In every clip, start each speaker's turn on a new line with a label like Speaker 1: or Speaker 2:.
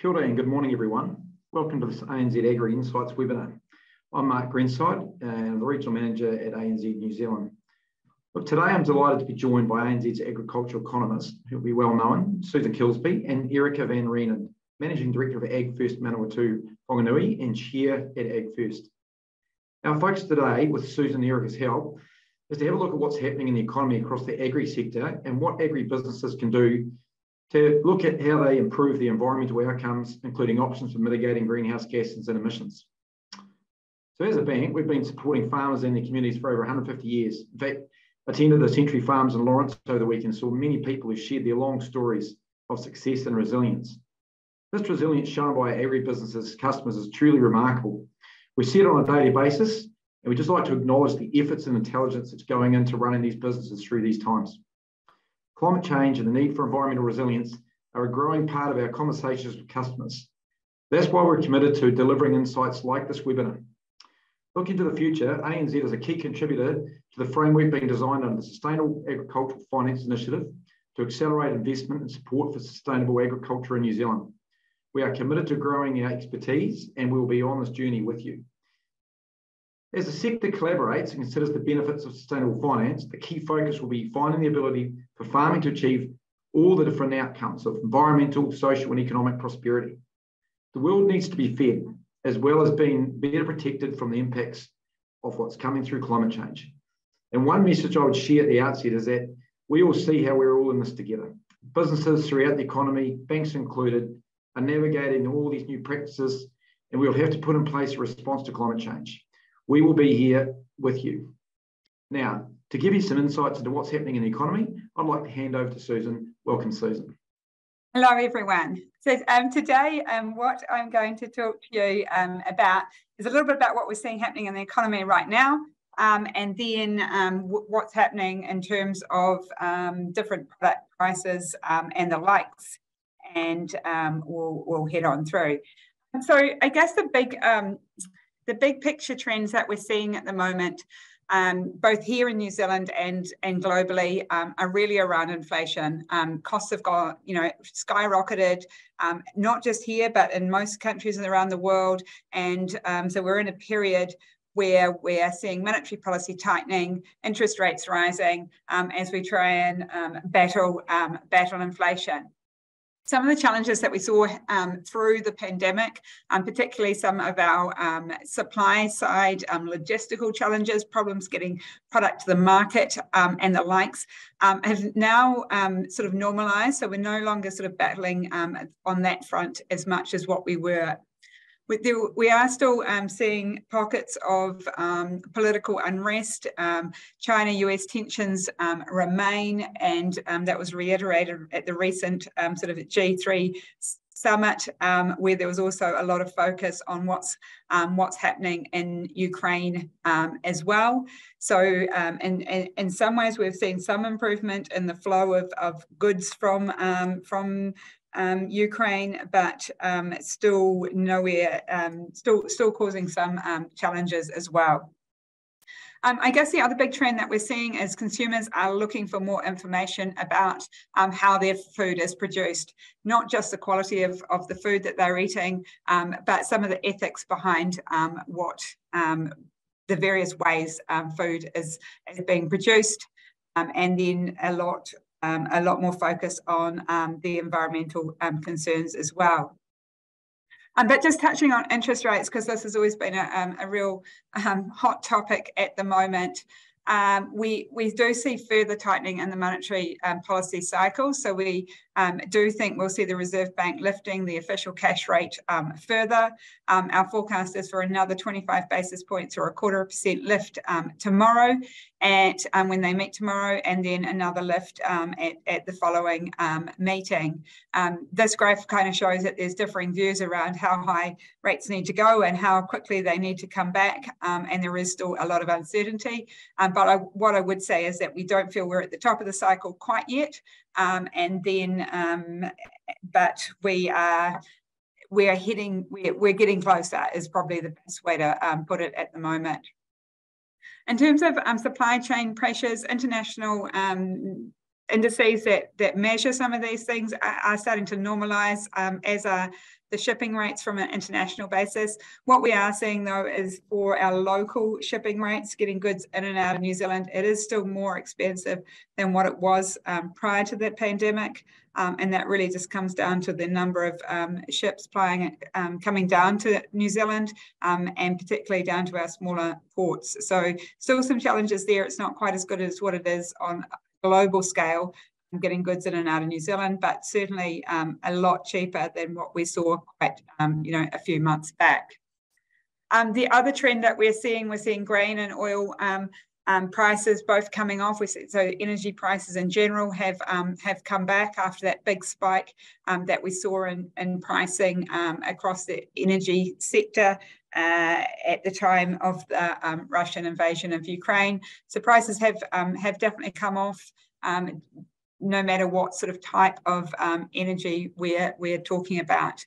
Speaker 1: Kia ora and good morning, everyone. Welcome to this ANZ Agri Insights webinar. I'm Mark Greenside, uh, the Regional Manager at ANZ New Zealand. Look, today I'm delighted to be joined by ANZ's agricultural economist, who'll be well known, Susan Kilsby, and Erica Van Reenen, Managing Director of AgFirst Manawatu Whanganui and Chair at AgFirst. Our focus today, with Susan and Erica's help, is to have a look at what's happening in the economy across the agri sector and what agri businesses can do to look at how they improve the environmental outcomes, including options for mitigating greenhouse gases and emissions. So as a bank, we've been supporting farmers and their communities for over 150 years. In fact, attended the Century Farms in Lawrence over the weekend, saw many people who shared their long stories of success and resilience. This resilience shown by our agribusinesses customers is truly remarkable. We see it on a daily basis, and we just like to acknowledge the efforts and intelligence that's going into running these businesses through these times. Climate change and the need for environmental resilience are a growing part of our conversations with customers. That's why we're committed to delivering insights like this webinar. Looking to the future, ANZ is a key contributor to the framework being designed under the Sustainable Agricultural Finance Initiative to accelerate investment and support for sustainable agriculture in New Zealand. We are committed to growing our expertise and we will be on this journey with you. As the sector collaborates and considers the benefits of sustainable finance, the key focus will be finding the ability for farming to achieve all the different outcomes of environmental, social, and economic prosperity. The world needs to be fed, as well as being better protected from the impacts of what's coming through climate change. And one message I would share at the outset is that we all see how we're all in this together. Businesses throughout the economy, banks included, are navigating all these new practices, and we'll have to put in place a response to climate change. We will be here with you. Now, to give you some insights into what's happening in the economy, I'd like to hand over to Susan. Welcome, Susan.
Speaker 2: Hello, everyone. So um, today, um, what I'm going to talk to you um, about is a little bit about what we're seeing happening in the economy right now, um, and then um, what's happening in terms of um, different product prices and the likes, and we'll, we'll head on through. So I guess the big the big picture trends that we're seeing at the moment, um, both here in New Zealand and, and globally, um, are really around inflation. Um, costs have gone, you know, skyrocketed, um, not just here, but in most countries around the world. And um, so we're in a period where we're seeing monetary policy tightening, interest rates rising um, as we try and battle, battle inflation some of the challenges that we saw um, through the pandemic, um, particularly some of our um, supply side um, logistical challenges, problems getting product to the market um, and the likes, um, have now sort of normalized. So we're no longer sort of battling on that front as much as what we were we are still um, seeing pockets of um, political unrest. Um, China US tensions um, remain, and um, that was reiterated at the recent um, sort of G3 summit, where there was also a lot of focus on what's what's happening in Ukraine as well. So, in, in, in some ways, we've seen some improvement in the flow of, of goods from from um, Ukraine, but um, still nowhere, um, still still causing some um, challenges as well. Um, I guess the other big trend that we're seeing is consumers are looking for more information about um, how their food is produced, not just the quality of, of the food that they're eating, but some of the ethics behind what the various ways food is, is being produced. and then a lot um, a lot more focus on um, the environmental um, concerns as well. Um, but just touching on interest rates, because this has always been a, um, a real um, hot topic at the moment. We, we do see further tightening in the monetary policy cycle. So we um, do think we'll see the Reserve Bank lifting the official cash rate um, further. Um, our forecast is for another 25 basis points or a quarter of percent lift um, tomorrow at when they meet tomorrow, and then another lift at, at the following meeting. this graph kind of shows that there's differing views around how high rates need to go and how quickly they need to come back, and there is still a lot of uncertainty. Um, but I, what I would say is that we don't feel we're at the top of the cycle quite yet. Um, and then, um, but we are we are hitting, we're, we're getting closer is probably the best way to um, put it at the moment. In terms of um, supply chain pressures, international um, indices that that measure some of these things are, are starting to normalise, um, as are the shipping rates from an international basis. What we are seeing though is for our local shipping rates, getting goods in and out of New Zealand, it is still more expensive than what it was um, prior to the pandemic. Um, and that really just comes down to the number of um, ships plying, um, coming down to New Zealand um, and particularly down to our smaller ports. So still some challenges there. It's not quite as good as what it is on global scale, getting goods in and out of New Zealand, but certainly um, a lot cheaper than what we saw quite, um, you know, a few months back. Um, the other trend that we're seeing, we're seeing grain and oil um, um, prices both coming off. so energy prices in general have um, have come back after that big spike that we saw in, in pricing across the energy sector uh, at the time of the Russian invasion of Ukraine. So prices have have definitely come off. Um, no matter what sort of type of um, energy we're, we're talking about.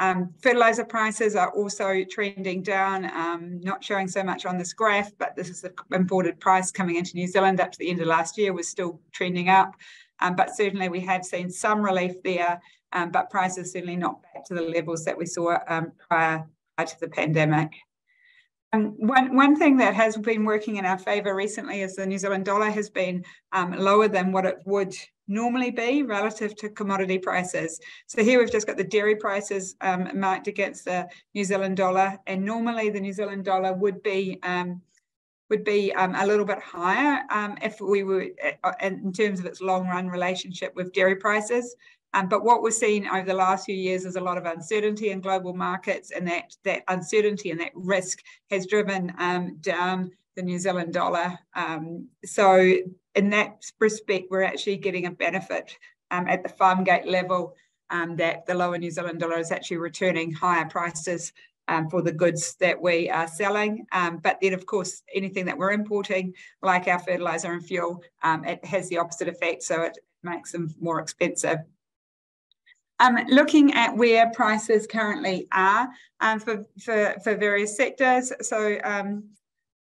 Speaker 2: Um, fertilizer prices are also trending down, um, not showing so much on this graph, but this is the imported price coming into New Zealand up to the end of last year was still trending up. Um, but certainly we have seen some relief there, um, but prices certainly not back to the levels that we saw um, prior, prior to the pandemic. Um, one, one thing that has been working in our favour recently is the New Zealand dollar has been um, lower than what it would normally be relative to commodity prices. So here we've just got the dairy prices um, marked against the New Zealand dollar, and normally the New Zealand dollar would be um, would be um, a little bit higher um, if we were uh, in terms of its long run relationship with dairy prices. Um, but what we're seeing over the last few years is a lot of uncertainty in global markets, and that that uncertainty and that risk has driven um, down the New Zealand dollar. Um, so, in that respect, we're actually getting a benefit um, at the farm gate level um, that the lower New Zealand dollar is actually returning higher prices um, for the goods that we are selling. But then, of course, anything that we're importing, like our fertilizer and fuel, it has the opposite effect. So it makes them more expensive. Um, looking at where prices currently are um, for, for, for various sectors. So um,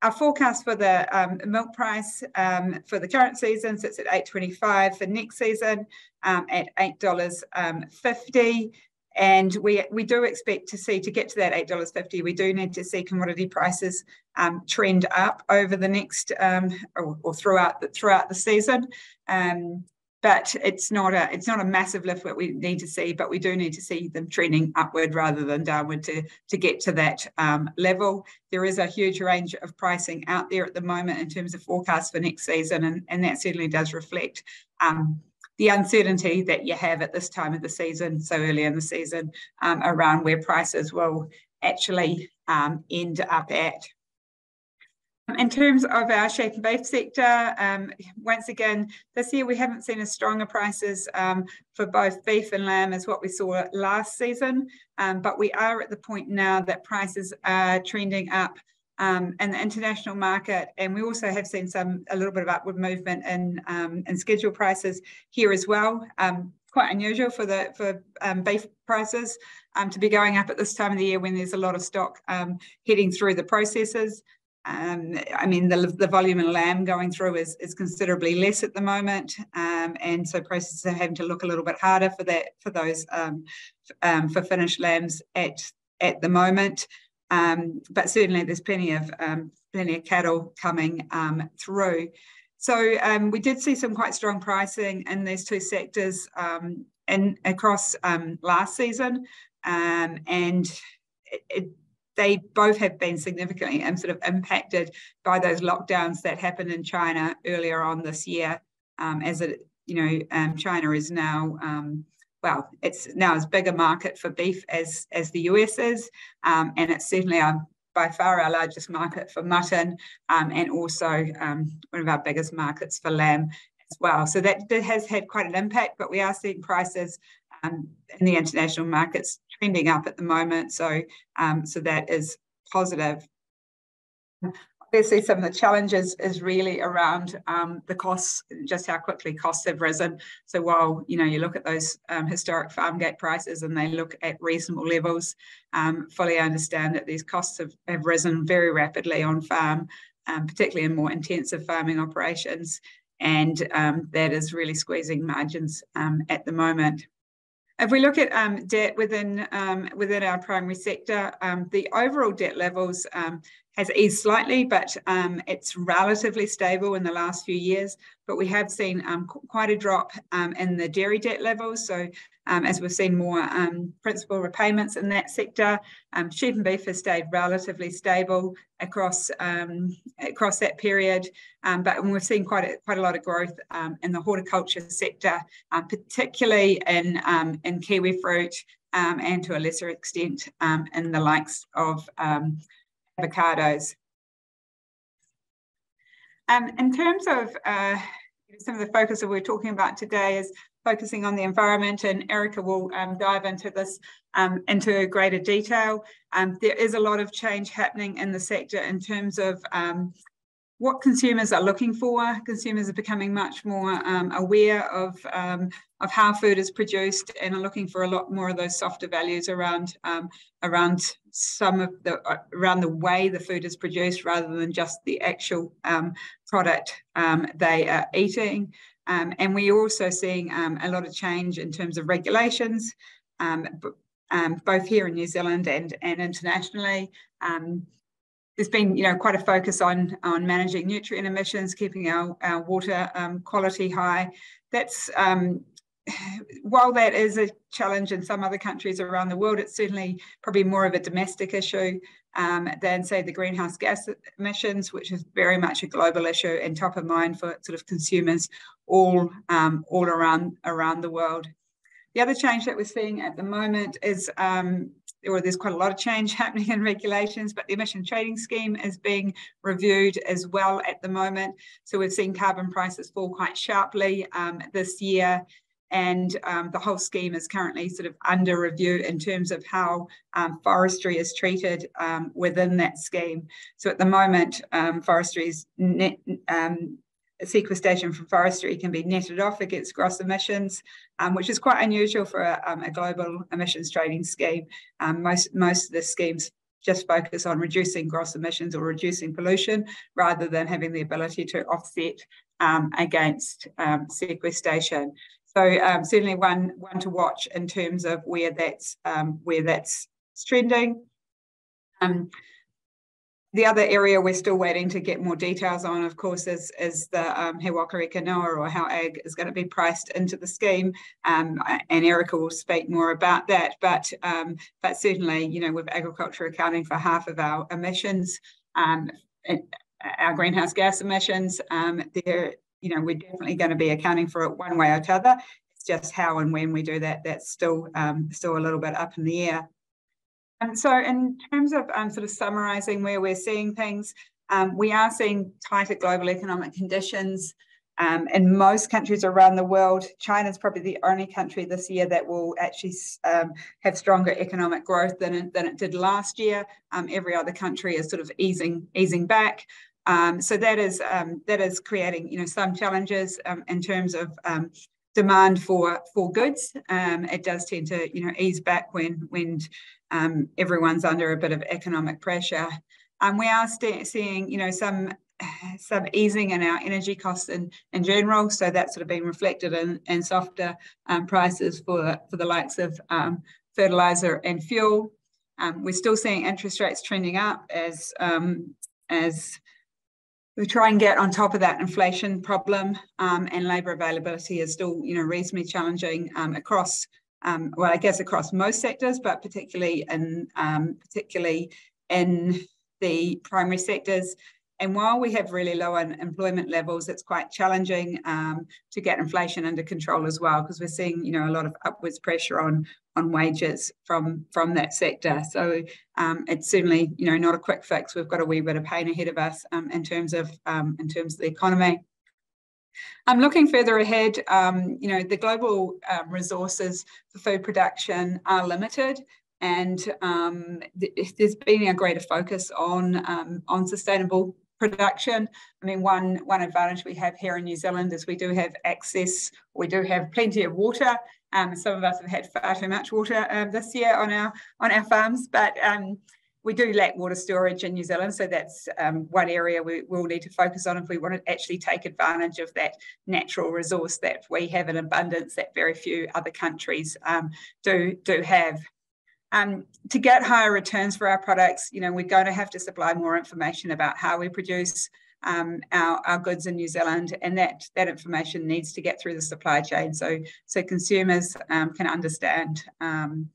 Speaker 2: our forecast for the um, milk price um, for the current season sits at 8.25 for next season um, at $8.50. And we, we do expect to see, to get to that $8.50, we do need to see commodity prices trend up over the next, or, or, throughout the, throughout the season. Um, but it's not a it's not a massive lift that we need to see, but we do need to see them trending upward rather than downward to to get to that um, level. There is a huge range of pricing out there at the moment in terms of forecasts for next season, and, and that certainly does reflect um, the uncertainty that you have at this time of the season, so early in the season, um, around where prices will actually um, end up at. In terms of our sheep and beef sector, um, once again, this year we haven't seen as stronger prices um, for both beef and lamb as what we saw last season, um, but we are at the point now that prices are trending up um, in the international market, and we also have seen some a little bit of upward movement in um, in schedule prices here as well. Um, quite unusual for the for beef prices to be going up at this time of the year when there's a lot of stock heading through the processors. Um, I mean, the, the volume in lamb going through is, is considerably less at the moment, um, and so processors are having to look a little bit harder for that for those um, um for finished lambs at at the moment. Um, but certainly, there's plenty of um, plenty of cattle coming through. So we did see some quite strong pricing in these two sectors and across last season, and it, it they both have been significantly and sort of impacted by those lockdowns that happened in China earlier on this year. Um, as it, you know, um, China is now, um, well, it's now as big a market for beef as as the US is, um, and it's certainly our, by far our largest market for mutton, um, and also um, one of our biggest markets for lamb as well. So that, that has had quite an impact, but we are seeing prices in the international markets trending up at the moment. So, um, so that is positive. Obviously, some of the challenges is really around um, the costs, just how quickly costs have risen. So while you know you look at those um, historic farm gate prices and they look at reasonable levels, um, fully understand that these costs have, have risen very rapidly on farm, um, particularly in more intensive farming operations and um, that is really squeezing margins at the moment. If we look at um, debt within um, within our primary sector, um, the overall debt levels um, has eased slightly, but um, it's relatively stable in the last few years. But we have seen um, quite a drop in the dairy debt levels. So um, as we've seen more um, principal repayments in that sector, um, sheep and beef has stayed relatively stable across across that period. but we've seen quite a, quite a lot of growth in the horticulture sector, particularly in in kiwi fruit and to a lesser extent in the likes of avocados. Um, in terms of uh, some of the focus that we're talking about today is focusing on the environment and Erica will um, dive into this um, into greater detail. Um, there is a lot of change happening in the sector in terms of um, what consumers are looking for. Consumers are becoming much more um, aware of, um, of how food is produced and are looking for a lot more of those softer values around around some of the uh, around the way the food is produced rather than just the actual product they are eating. Um, and we're also seeing a lot of change in terms of regulations. both here in New Zealand and, and internationally. Um, there's been you know quite a focus on on managing nutrient emissions, keeping our, our water um, quality high. That's um, while that is a challenge in some other countries around the world, it's certainly probably more of a domestic issue um, than say the greenhouse gas emissions, which is very much a global issue and top of mind for sort of consumers all um, all around around the world. The other change that we're seeing at the moment is um, or there's quite a lot of change happening in regulations, but the emission trading scheme is being reviewed as well at the moment. So we've seen carbon prices fall quite sharply um, this year. And um, the whole scheme is currently sort of under review in terms of how um, forestry is treated um, within that scheme. So at the moment, um, forestry net, um, sequestration from forestry can be netted off against gross emissions, um, which is quite unusual for a, a global emissions trading scheme. Most, most of the schemes just focus on reducing gross emissions or reducing pollution rather than having the ability to offset um, against um, sequestration. So um, certainly one, one to watch in terms of where that's, where that's trending. Um, the other area we're still waiting to get more details on, of course, is, is the um, He Noa or how ag is going to be priced into the scheme. Um, and Erica will speak more about that. But, um, but certainly, you know, with agriculture accounting for half of our emissions, um, our greenhouse gas emissions, um, there, you know, we're definitely going to be accounting for it one way or t'other. It's just how and when we do that, that's still, um, still a little bit up in the air. And so in terms of um, sort of summarising where we're seeing things, um, we are seeing tighter global economic conditions um, in most countries around the world. China is probably the only country this year that will actually um, have stronger economic growth than it, than it did last year. Um, every other country is sort of easing easing back. Um, so that is that is creating you know some challenges in terms of demand for for goods. Um, it does tend to you know ease back when when um, everyone's under a bit of economic pressure. Um, we are seeing you know some some easing in our energy costs in, in general. So that's sort of been reflected in, in softer um, prices for, for the likes of um, fertilizer and fuel. Um, we're still seeing interest rates trending up as um, as we try and get on top of that inflation problem um, and labour availability is still you know reasonably challenging um, across um, well I guess across most sectors but particularly in um, particularly in the primary sectors. And while we have really low employment levels, it's quite challenging um, to get inflation under control as well, because we're seeing, you know, a lot of upwards pressure on on wages from from that sector. So um, it's certainly, you know, not a quick fix. We've got a wee bit of pain ahead of us um, in terms of um, in terms of the economy. I'm looking further ahead. Um, you know, the global um, resources for food production are limited and um, th there's been a greater focus on um, on sustainable production. I mean, one, one advantage we have here in New Zealand is we do have access, we do have plenty of water. Um, some of us have had far too much water um, this year on our on our farms, but um, we do lack water storage in New Zealand, so that's um, one area we will need to focus on if we want to actually take advantage of that natural resource that we have in abundance that very few other countries um, do do have. Um, to get higher returns for our products, you know, we're going to have to supply more information about how we produce um, our, our goods in New Zealand, and that that information needs to get through the supply chain so so consumers um, can understand um,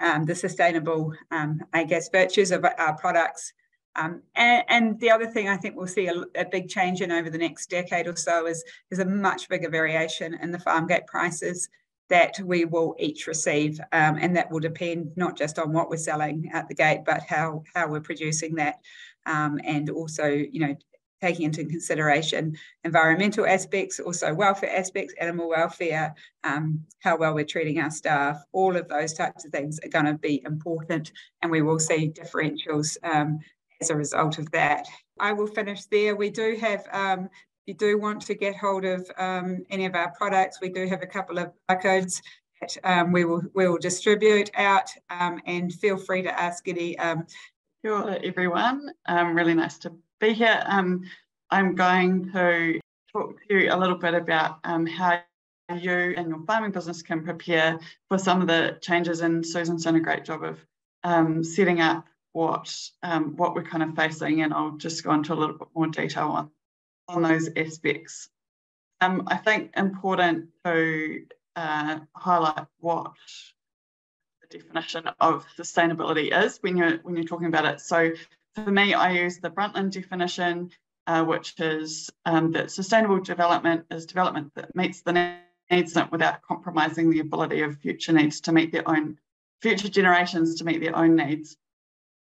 Speaker 2: um, the sustainable, um, I guess, virtues of our products. Um, and, and, the other thing I think we'll see a, a, big change in over the next decade or so is, is a much bigger variation in the farm gate prices that we will each receive. And that will depend not just on what we're selling at the gate, but how, how we're producing that. Um, and also, you know, taking into consideration environmental aspects, also welfare aspects, animal welfare, um, how well we're treating our staff, all of those types of things are going to be important and we will see differentials um, as a result of that. I will finish there. We do have, um, you do want to get hold of um, any of our products, we do have a couple of barcodes that um, we will we will distribute out um, and feel free to ask any
Speaker 3: Sure, everyone. Really nice to be here. Um, I'm going to talk to you a little bit about um, how you and your farming business can prepare for some of the changes and Susan's done a great job of um, setting up what um, what we're kind of facing and I'll just go into a little bit more detail on, on those aspects. Um, I think important to uh, highlight what the definition of sustainability is when you're when you're talking about it. So for me, I use the Brundtland definition, uh, which is um, that sustainable development is development that meets the needs without compromising the ability of future needs to meet their own future generations to meet their own needs.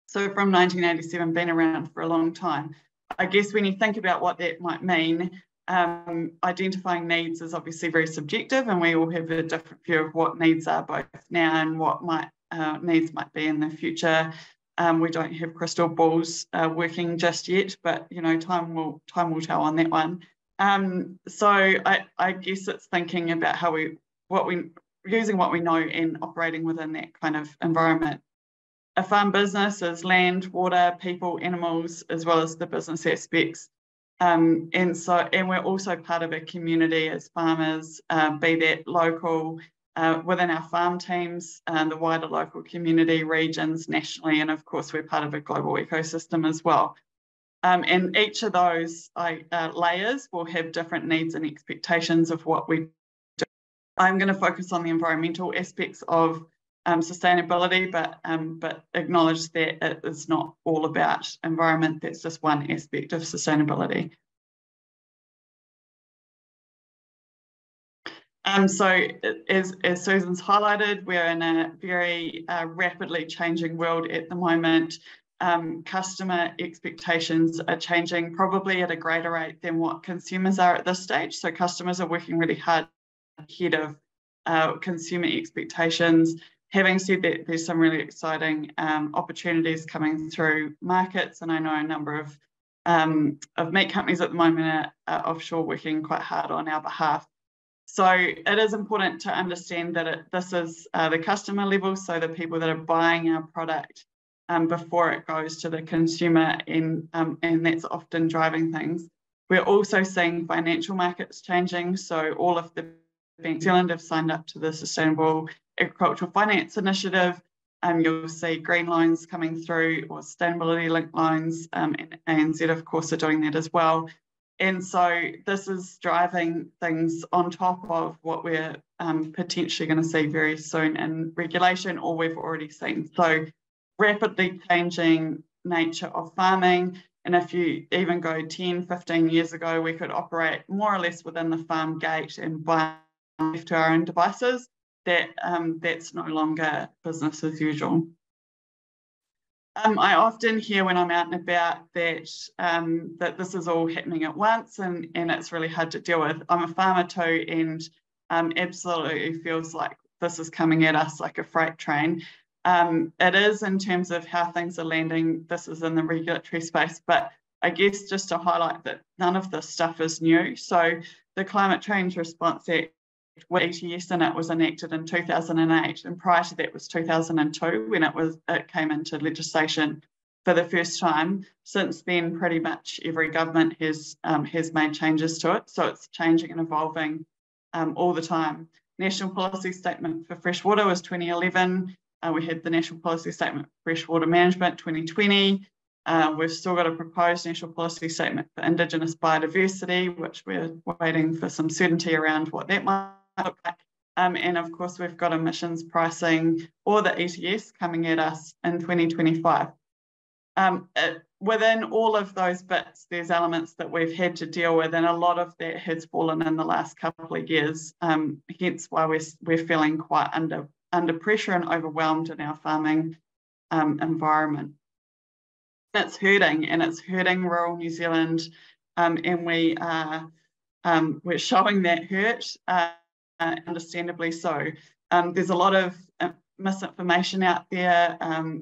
Speaker 3: So from 1987, been around for a long time. I guess when you think about what that might mean, um, identifying needs is obviously very subjective, and we all have a different view of what needs are both now and what might uh, needs might be in the future. Um, we don't have crystal balls uh, working just yet, but you know, time will time will tell on that one. Um, so I, I guess it's thinking about how we what we using what we know and operating within that kind of environment. A farm business is land, water, people, animals, as well as the business aspects. Um, and so, and we're also part of a community as farmers, uh, be that local, uh, within our farm teams, and the wider local community, regions, nationally, and of course, we're part of a global ecosystem as well. Um, and each of those uh, layers will have different needs and expectations of what we do. I'm going to focus on the environmental aspects of um, sustainability, but um, but acknowledge that it is not all about environment. That's just one aspect of sustainability. Um, so as, as Susan's highlighted, we're in a very uh, rapidly changing world at the moment. Um, customer expectations are changing probably at a greater rate than what consumers are at this stage. So customers are working really hard ahead of uh, consumer expectations having said that, there's some really exciting um, opportunities coming through markets, and I know a number of um, of meat companies at the moment are, are, offshore working quite hard on our behalf. So it is important to understand that it, this is uh, the customer level, so the people that are buying our product um, before it goes to the consumer, and um, and that's often driving things. We're also seeing financial markets changing, so all of the New Zealand have signed up to the Sustainable Agricultural Finance Initiative. Um, you'll see green loans coming through or sustainability linked loans, um, and ANZ, of course, are doing that as well. And so this is driving things on top of what we're um, potentially going to see very soon in regulation, or we've already seen. So rapidly changing nature of farming. And if you even go 10, 15 years ago, we could operate more or less within the farm gate and buy to our own devices that um, that's no longer business as usual. Um, I often hear when I'm out and about that um, that this is all happening at once and, and it's really hard to deal with. I'm a farmer too and um, absolutely feels like this is coming at us like a freight train. Um, it is in terms of how things are landing. This is in the regulatory space, but I guess just to highlight that none of this stuff is new. So the Climate Change Response Act with ETS and it was enacted in 2008 and prior to that was 2002 when it was it came into legislation for the first time. Since then, pretty much every government has um, has made changes to it, so it's changing and evolving um, all the time. National Policy Statement for Freshwater was 2011. Uh, we had the National Policy Statement for Freshwater Management 2020. Uh, we've still got a proposed National Policy Statement for Indigenous Biodiversity, which we're waiting for some certainty around what that might Um, and of course, we've got emissions pricing or the ETS coming at us in 2025. Um, it, within all of those bits, there's elements that we've had to deal with, and a lot of that has fallen in the last couple of years. Um, hence why we're, we're feeling quite under, under pressure and overwhelmed in our farming um, environment. It's hurting, and it's hurting rural New Zealand, um, and we are um, we're showing that hurt, uh, understandably so. Um, there's a lot of uh, misinformation out there.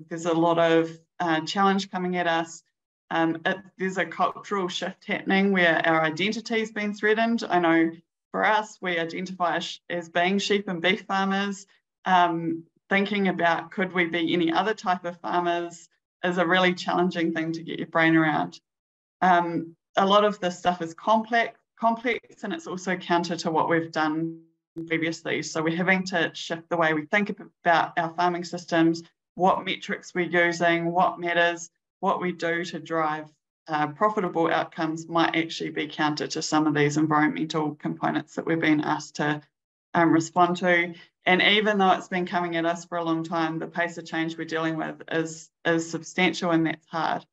Speaker 3: there's a lot of uh, challenge coming at us. Um, it, there's a cultural shift happening where our identity has been threatened. I know for us, we identify as being sheep and beef farmers. Um, thinking about could we be any other type of farmers is a really challenging thing to get your brain around. Um, a lot of this stuff is complex, complex, and it's also counter to what we've done previously. So we're having to shift the way we think about our farming systems, what metrics we're using, what matters, what we do to drive uh, profitable outcomes might actually be counter to some of these environmental components that we've been asked to um, respond to. And even though it's been coming at us for a long time, the pace of change we're dealing with is, is substantial and that's hard.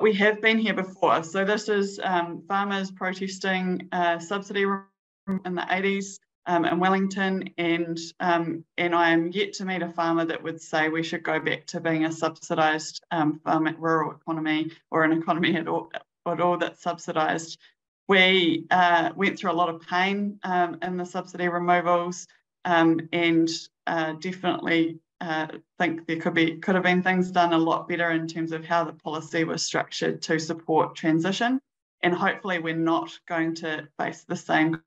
Speaker 3: We have been here before. So this is um, farmers protesting uh, subsidy in the 80s um, in Wellington, and um, and I am yet to meet a farmer that would say we should go back to being a subsidised um, farm rural economy or an economy at all, at all that's subsidised. We uh, went through a lot of pain um, in the subsidy removals, um, and uh, definitely uh, think there could be could have been things done a lot better in terms of how the policy was structured to support transition. And hopefully, we're not going to face the same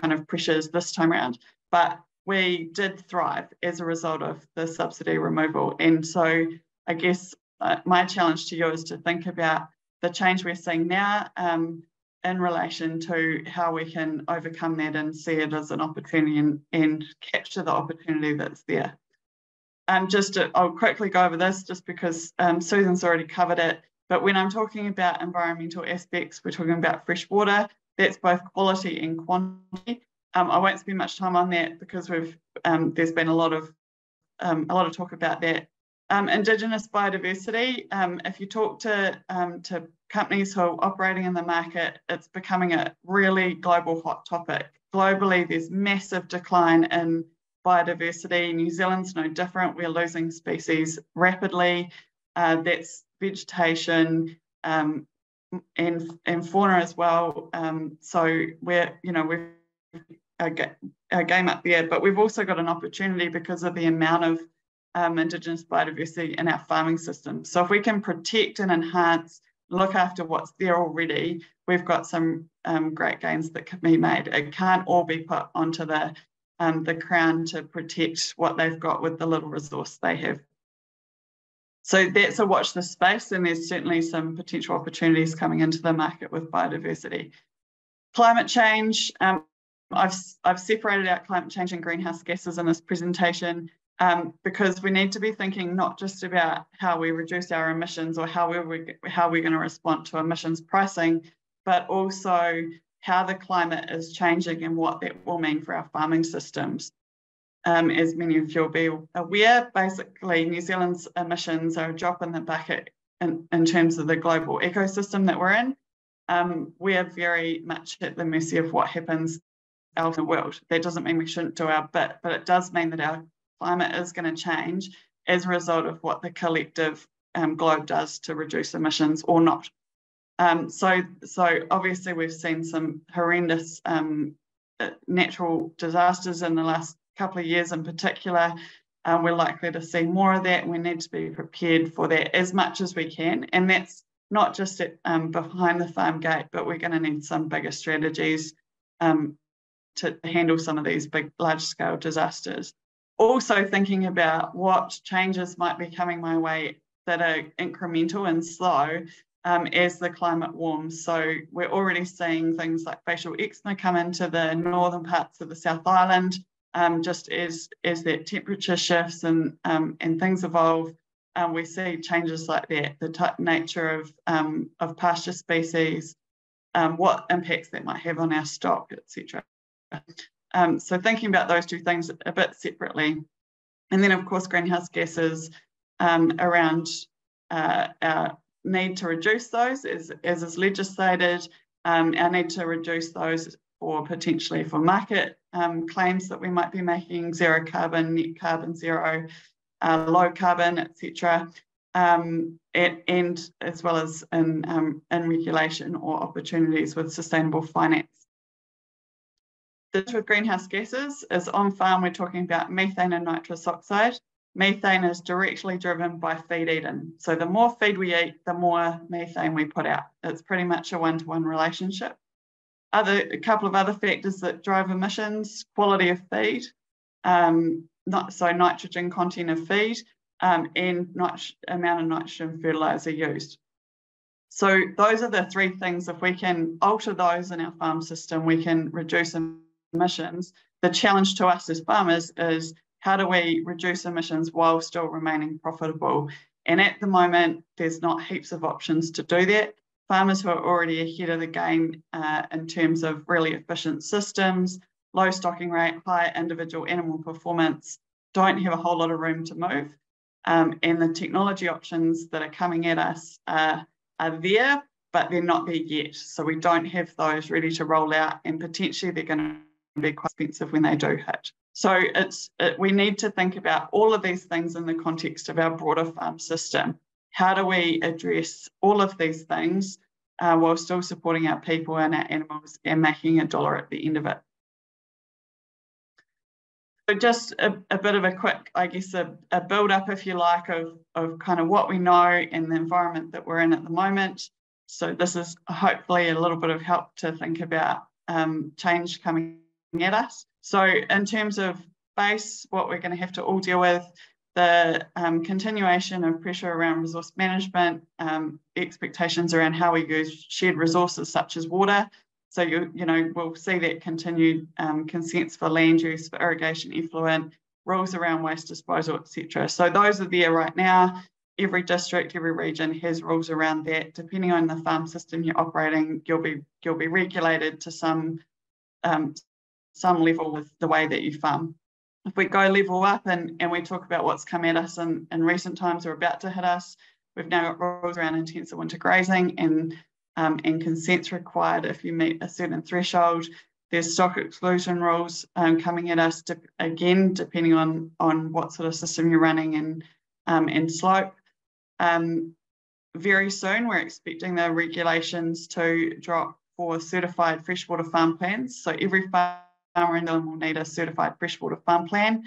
Speaker 3: kind of pressures this time around. But we did thrive as a result of the subsidy removal. And so I guess uh, my challenge to you is to think about the change we're seeing now um, in relation to how we can overcome that and see it as an opportunity and, and capture the opportunity that's there. Um, just to, I'll quickly go over this just because um, Susan's already covered it. But when I'm talking about environmental aspects, we're talking about fresh water, that's both quality and quantity. Um, I won't spend much time on that because we've um, there's been a lot of um, a lot of talk about that. Um, Indigenous biodiversity. Um, if you talk to um, to companies who are operating in the market, it's becoming a really global hot topic. Globally, there's massive decline in biodiversity. New Zealand's no different. We're losing species rapidly. Uh, that's vegetation, um, and and fauna as well. Um, so we're you know we're a, game up there, but we've also got an opportunity because of the amount of um, indigenous biodiversity in our farming system. So if we can protect and enhance, look after what's there already, we've got some um, great gains that can be made. It can't all be put onto the um, the crown to protect what they've got with the little resource they have. So that's a watch this space, and there's certainly some potential opportunities coming into the market with biodiversity. Climate change, um, I've, I've separated out climate change and greenhouse gases in this presentation um, because we need to be thinking not just about how we reduce our emissions or how we're, how we're going to respond to emissions pricing, but also how the climate is changing and what that will mean for our farming systems. Um, as many of you will be aware, basically New Zealand's emissions are a drop in the bucket in, in terms of the global ecosystem that we're in. Um, we are very much at the mercy of what happens out in the world. That doesn't mean we shouldn't do our bit, but it does mean that our climate is going to change as a result of what the collective um, globe does to reduce emissions or not. Um, so, so obviously we've seen some horrendous um, uh, natural disasters in the last couple of years in particular. Um, we're likely to see more of that. We need to be prepared for that as much as we can. And that's not just at, um, behind the farm gate, but we're going to need some bigger strategies um, to handle some of these big, large scale disasters. Also, thinking about what changes might be coming my way that are incremental and slow um, as the climate warms. So we're already seeing things like facial eczema come into the northern parts of the South Island, um, just as, as that temperature shifts and, um, and things evolve. Um, we see changes like that, the nature of, um, of pasture species, um, what impacts that might have on our stock, etc. so thinking about those two things a bit separately. And then of course, greenhouse gases around uh, our need to reduce those as, as is legislated, um, our need to reduce those for potentially for market um, claims that we might be making, zero carbon, net carbon zero, uh, low carbon, etc. Um, and, and, as well as in, um, in regulation or opportunities with sustainable finance. This with greenhouse gases is on farm, we're talking about methane and nitrous oxide. Methane is directly driven by feed eaten. So the more feed we eat, the more methane we put out. It's pretty much a one-to-one relationship. Other, a couple of other factors that drive emissions, quality of feed, um, not, so nitrogen content of feed, um, and amount of nitrogen fertilizer used. So those are the three things. If we can alter those in our farm system, we can reduce emissions. The challenge to us as farmers is how do we reduce emissions while still remaining profitable? And at the moment, there's not heaps of options to do that. Farmers who are already ahead of the game uh, in terms of really efficient systems, low stocking rate, high individual animal performance, don't have a whole lot of room to move. Um, and the technology options that are coming at us uh, are there, but they're not there yet. So we don't have those ready to roll out, and potentially they're going to be quite expensive when they do hit. So it's it, we need to think about all of these things in the context of our broader farm system. How do we address all of these things uh, while still supporting our people and our animals and making a dollar at the end of it? So just a, a bit of a quick, I guess, a, a build up, if you like, of, of kind of what we know and the environment that we're in at the moment. So this is hopefully a little bit of help to think about um, change coming at us. So in terms of base, what we're going to have to all deal with, the um, continuation of pressure around resource management, um, expectations around how we use shared resources such as water. So you, you know, we'll see that continued um, consents for land use, for irrigation effluent, rules around waste disposal, etc. So those are there right now. Every district, every region has rules around that. Depending on the farm system you're operating, you'll be you'll be regulated to some um, some level with the way that you farm. If we go level up and, and we talk about what's come at us in, in recent times or about to hit us, we've now got rules around intensive winter grazing and, um, and consents required if you meet a certain threshold. There's stock exclusion rules um, coming at us, to, again, depending on, on what sort of system you're running and, um, and slope. Um, very soon, we're expecting the regulations to drop for certified freshwater farm plans. So every farm farmer in will need a certified freshwater farm plan.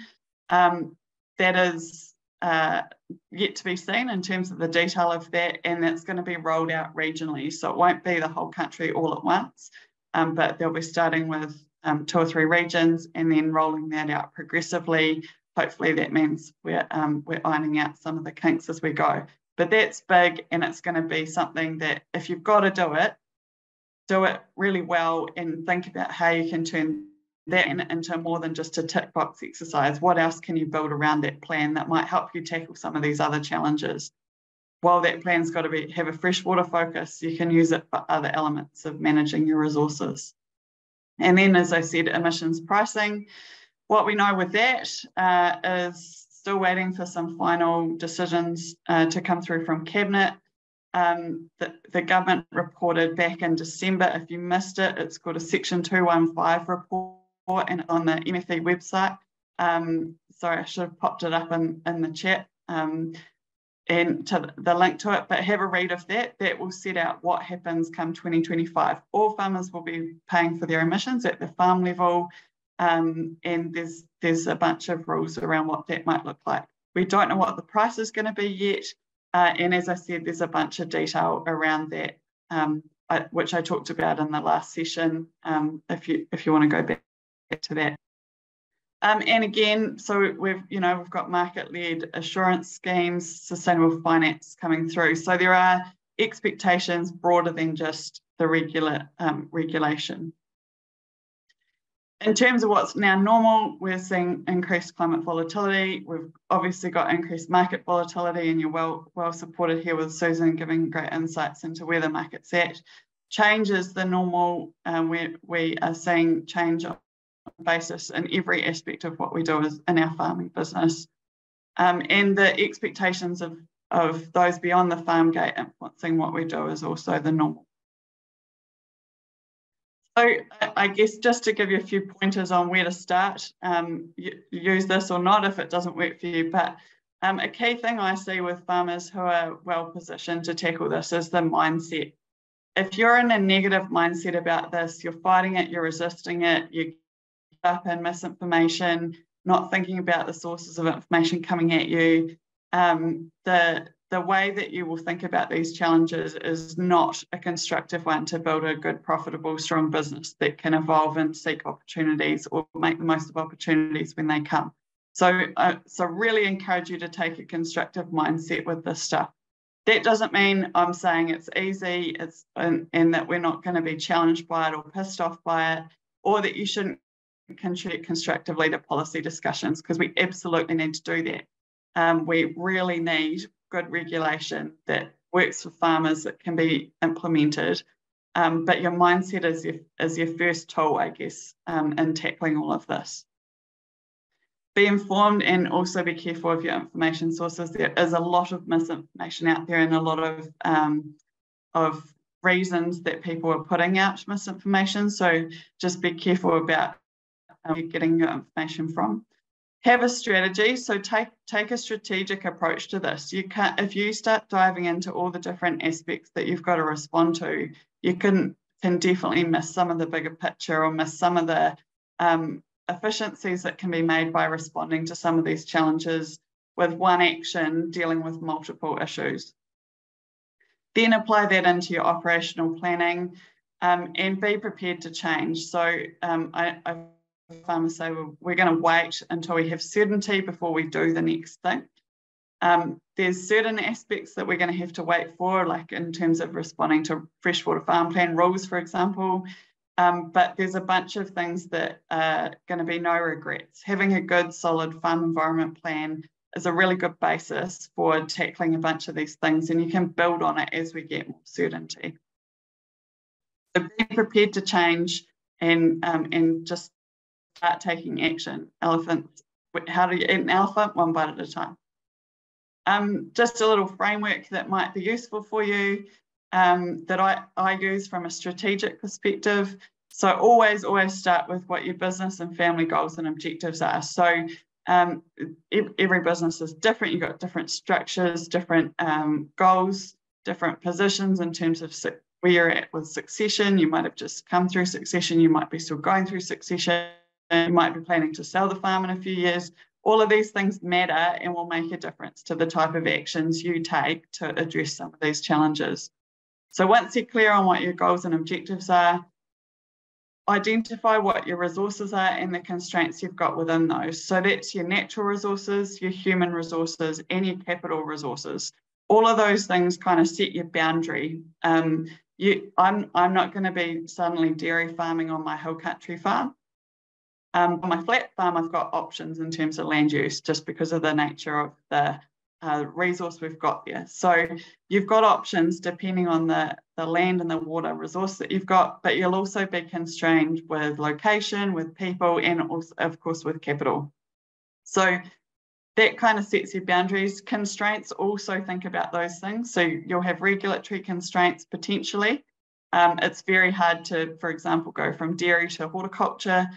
Speaker 3: Um, that is uh, yet to be seen in terms of the detail of that, and that's going to be rolled out regionally. So it won't be the whole country all at once, um, but they'll be starting with um, two or three regions and then rolling that out progressively. Hopefully, that means we're um, we're ironing out some of the kinks as we go. But that's big, and it's going to be something that if you've got to do it, do it really well and think about how you can turn then into more than just a tick box exercise. What else can you build around that plan that might help you tackle some of these other challenges? While that plan's got to be have a freshwater focus, you can use it for other elements of managing your resources. And then, as I said, emissions pricing. What we know with that uh, is still waiting for some final decisions uh, to come through from Cabinet. Um, the, the, government reported back in December. If you missed it, it's called a Section 215 report and on the MFE website. Um, sorry, I should have popped it up in, in the chat um, and to the link to it, but have a read of that. That will set out what happens come 2025. All farmers will be paying for their emissions at the farm level, um, and there's there's a bunch of rules around what that might look like. We don't know what the price is going to be yet, uh, and as I said, there's a bunch of detail around that, um, I, which I talked about in the last session. Um, if you if you want to go back to that. Um, and again, so we've, you know, we've got market-led assurance schemes, sustainable finance coming through. So there are expectations broader than just the regular um, regulation. In terms of what's now normal, we're seeing increased climate volatility. We've obviously got increased market volatility, and you're well well supported here with Susan giving great insights into where the market's at. Change is the normal. Um, we we are seeing change basis in every aspect of what we do is in our farming business, um, and the expectations of of those beyond the farm gate influencing what we do is also the normal. So I guess just to give you a few pointers on where to start, um, use this or not if it doesn't work for you, but um, a key thing I see with farmers who are well positioned to tackle this is the mindset. If you're in a negative mindset about this, you're fighting it, you're resisting it, you up in misinformation, not thinking about the sources of information coming at you, um, the the way that you will think about these challenges is not a constructive one to build a good, profitable, strong business that can evolve and seek opportunities or make the most of opportunities when they come. So, uh, so really encourage you to take a constructive mindset with this stuff. That doesn't mean I'm saying it's easy, it's and, and that we're not going to be challenged by it or pissed off by it, or that you shouldn't contribute constructively to policy discussions because we absolutely need to do that. Um, we really need good regulation that works for farmers that can be implemented. Um, but your mindset is your, is your first tool, I guess, um, in tackling all of this. Be informed and also be careful of your information sources. There is a lot of misinformation out there and a lot of, um, of reasons that people are putting out misinformation. So just be careful about um, you're getting your information from have a strategy. So take take a strategic approach to this. You can if you start diving into all the different aspects that you've got to respond to, you can can definitely miss some of the bigger picture or miss some of the um, efficiencies that can be made by responding to some of these challenges with one action dealing with multiple issues. Then apply that into your operational planning um, and be prepared to change. So um, I, I've farmers say, well, we're going to wait until we have certainty before we do the next thing. Um, there's certain aspects that we're going to have to wait for, like in terms of responding to freshwater farm plan rules, for example. Um, but there's a bunch of things that are going to be no regrets. Having a good, solid farm environment plan is a really good basis for tackling a bunch of these things, and you can build on it as we get more certainty. So being prepared to change and um, and just start taking action. Elephants, how do you eat an elephant? One bite at a time. Um, just a little framework that might be useful for you um, that I, I use from a strategic perspective. So always, always start with what your business and family goals and objectives are. So um, every business is different. You've got different structures, different um, goals, different positions in terms of where you're at with succession. You might have just come through succession. You might be still going through succession you might be planning to sell the farm in a few years. All of these things matter and will make a difference to the type of actions you take to address some of these challenges. So once you're clear on what your goals and objectives are, identify what your resources are and the constraints you've got within those. So that's your natural resources, your human resources, and your capital resources. All of those things kind of set your boundary. Um, you, I'm, I'm not going to be suddenly dairy farming on my whole country farm. Um, on my flat farm, I've got options in terms of land use just because of the nature of the uh, resource we've got there. So you've got options depending on the, the land and the water resource that you've got, but you'll also be constrained with location, with people, and also, of course, with capital. So that kind of sets your boundaries. Constraints also think about those things. So you'll have regulatory constraints potentially. Um, it's very hard to, for example, go from dairy to horticulture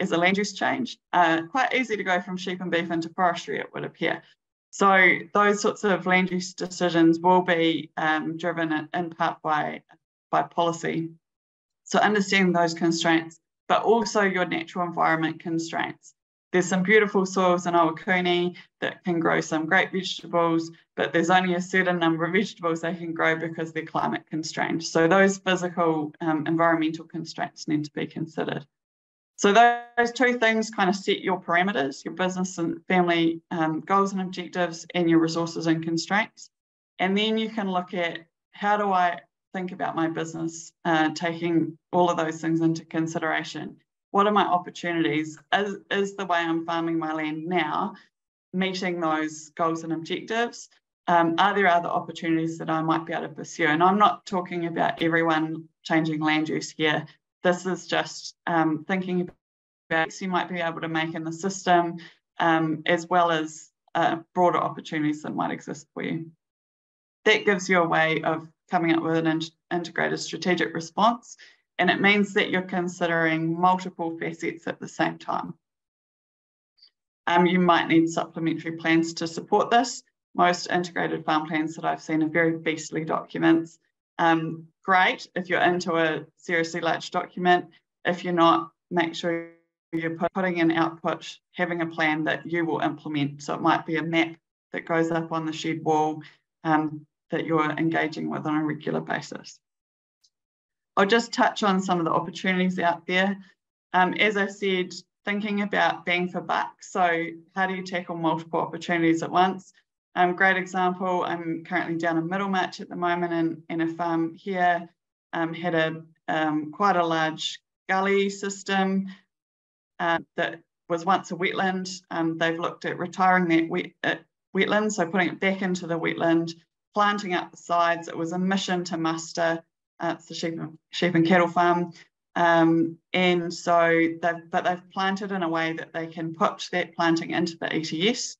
Speaker 3: as a land use change. Uh, quite easy to go from sheep and beef into forestry, it would appear. So those sorts of land use decisions will be um, driven in part by, by policy. So understanding those constraints, but also your natural environment constraints. There's some beautiful soils in Ohakune that can grow some great vegetables, but there's only a certain number of vegetables they can grow because they're climate constrained. So those physical um, environmental constraints need to be considered. So those two things kind of set your parameters, your business and family um, goals and objectives and your resources and constraints. And then you can look at how do I think about my business, uh, taking all of those things into consideration. What are my opportunities? Is, is the way I'm farming my land now meeting those goals and objectives? Um, are there other opportunities that I might be able to pursue? And I'm not talking about everyone changing land use here. This is just um, thinking about you might be able to make in the system, um, as well as uh, broader opportunities that might exist for you. That gives you a way of coming up with an in integrated strategic response, and it means that you're considering multiple facets at the same time. Um, you might need supplementary plans to support this. Most integrated farm plans that I've seen are very beastly documents um, great if you're into a seriously large document. If you're not, make sure you're putting in output, having a plan that you will implement. So it might be a map that goes up on the shed wall um, that you're engaging with on a regular basis. I'll just touch on some of the opportunities out there. Um, as I said, thinking about bang for buck. So how do you tackle multiple opportunities at once? Um, great example, I'm currently down in Middlemarch at the moment and, in a farm here um, had a um, quite a large gully system uh, that was once a wetland. Um, they've looked at retiring that wet, uh, wetland, so putting it back into the wetland, planting up the sides. It was a mission to muster. Uh, it's the sheep, sheep and cattle farm. Um, and so they've, but they've planted in a way that they can put that planting into the ETS.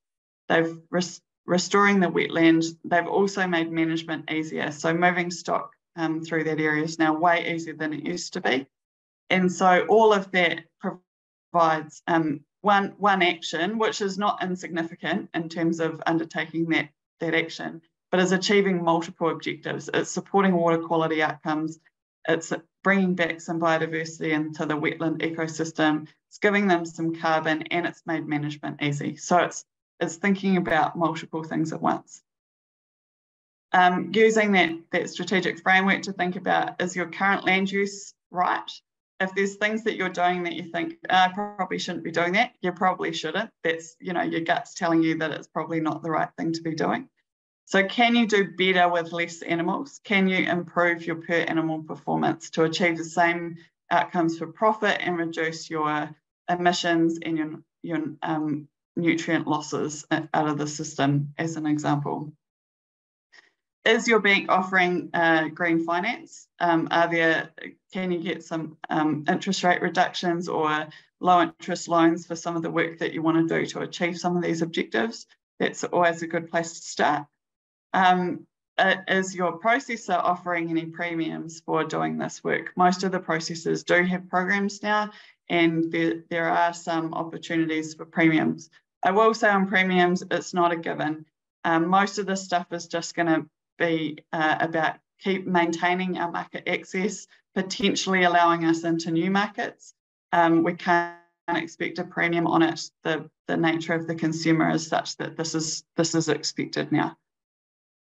Speaker 3: They've restoring the wetland. They've also made management easier. So moving stock um, through that area is now way easier than it used to be. And so all of that provides um, one, one action, which is not insignificant in terms of undertaking that, that action, but is achieving multiple objectives. It's supporting water quality outcomes. It's bringing back some biodiversity into the wetland ecosystem. It's giving them some carbon and it's made management easy. So it's is thinking about multiple things at once. Um, using that, that strategic framework to think about is your current land use right? If there's things that you're doing that you think oh, I probably shouldn't be doing that, you probably shouldn't. That's you know your gut's telling you that it's probably not the right thing to be doing. So can you do better with less animals? Can you improve your per animal performance to achieve the same outcomes for profit and reduce your emissions and your, your um, nutrient losses out of the system, as an example. Is your bank offering uh, green finance? Um, are there, can you get some um, interest rate reductions or low interest loans for some of the work that you want to do to achieve some of these objectives? That's always a good place to start. Um, uh, is your processor offering any premiums for doing this work? Most of the processors do have programs now, and there, there are some opportunities for premiums. I will say on premiums, it's not a given. Um, most of this stuff is just going to be uh, about keep maintaining our market access, potentially allowing us into new markets. Um, we can't expect a premium on it. The, the nature of the consumer is such that this is this is expected now.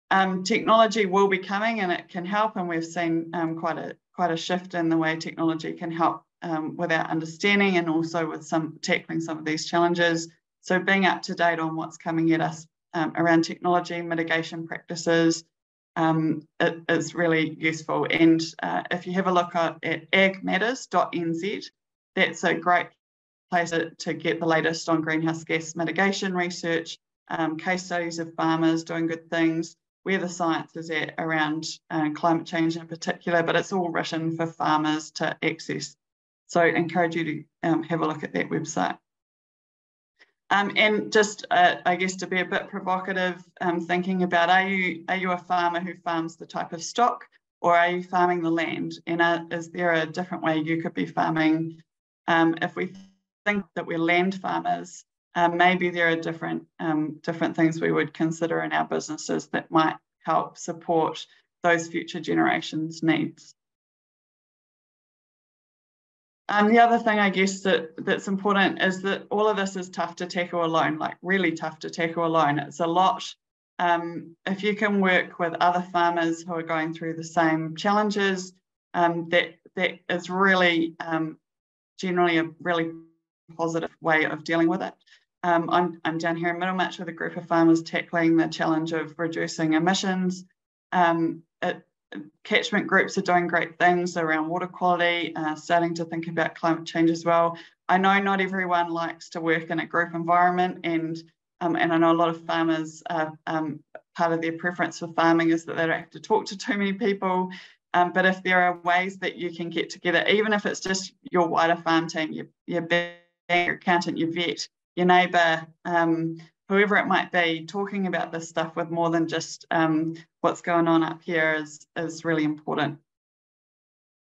Speaker 3: Um, technology will be coming and it can help, and we've seen um, quite a quite a shift in the way technology can help um, with our understanding and also with some tackling some of these challenges. So being up to date on what's coming at us um, around technology, mitigation practices, um, it, it's really useful. And uh, if you have a look at, at agmatters.nz, that's a great place to, to, get the latest on greenhouse gas mitigation research, um, case studies of farmers doing good things, where the science is at around uh, climate change in particular, but it's all written for farmers to access. So I encourage you to um, have a look at that website. Um, and just, uh, I guess, to be a bit provocative, um, thinking about are you are you a farmer who farms the type of stock, or are you farming the land? And uh, is there a different way you could be farming? Um, if we think that we're land farmers, um, maybe there are different um, different things we would consider in our businesses that might help support those future generations' needs. Um, the other thing I guess that that's important is that all of this is tough to tackle alone, like really tough to tackle alone. It's a lot. Um, if you can work with other farmers who are going through the same challenges, um, that that is really um, generally a really positive way of dealing with it. Um, I'm, I'm down here in Middlemarch with a group of farmers tackling the challenge of reducing emissions. Um, it, catchment groups are doing great things around water quality, uh, starting to think about climate change as well. I know not everyone likes to work in a group environment and um, and I know a lot of farmers, um, part of their preference for farming is that they don't have to talk to too many people. Um, but if there are ways that you can get together, even if it's just your wider farm team, your, your your accountant, your vet, your neighbour, um, whoever it might be, talking about this stuff with more than just um, what's going on up here is, is really important.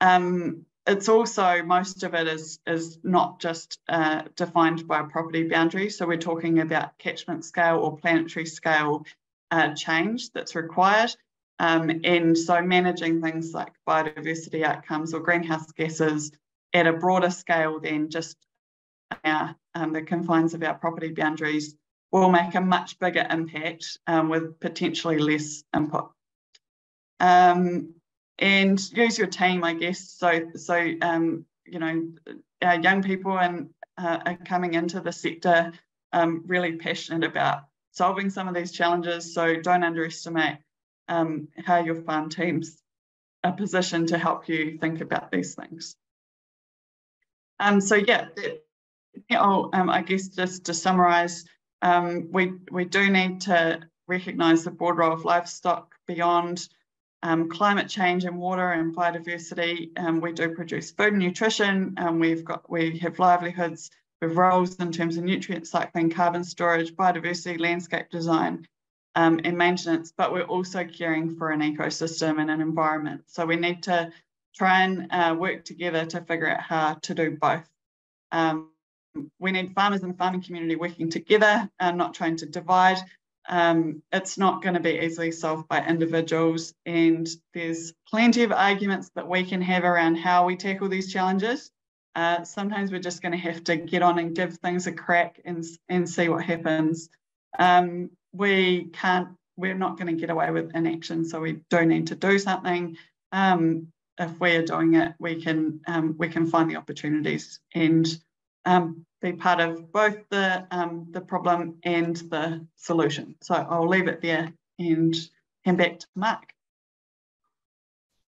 Speaker 3: Um, it's also most of it is is not just uh, defined by property boundaries. So we're talking about catchment scale or planetary scale uh, change that's required. Um, and so managing things like biodiversity outcomes or greenhouse gases at a broader scale than just our, um, the confines of our property boundaries will make a much bigger impact um, with potentially less input. Um, and use your team, I guess. So, so um, you know, our young people and uh, are coming into the sector um, really passionate about solving some of these challenges. So, don't underestimate um, how your farm teams are positioned to help you think about these things. Um, so, yeah, oh, um, I guess just to summarise, um, we we do need to recognise the broad role of livestock beyond um, climate change and water and biodiversity. Um, we do produce food and nutrition. Um, we've got we have livelihoods with roles in terms of nutrient cycling, carbon storage, biodiversity, landscape design, um, and maintenance. But we're also caring for an ecosystem and an environment. So we need to try and uh, work together to figure out how to do both. Um, we need farmers and the farming community working together and not trying to divide um, it's not going to be easily solved by individuals, and there's plenty of arguments that we can have around how we tackle these challenges. Uh, sometimes we're just going to have to get on and give things a crack and, and see what happens. Um, we can't, we're not going to get away with inaction, so we do need to do something. Um, if we are doing it, we can um, we can find the opportunities and um, be part of both the, um, the problem and the solution. So I'll leave it there and hand back to Mark.